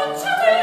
non c'è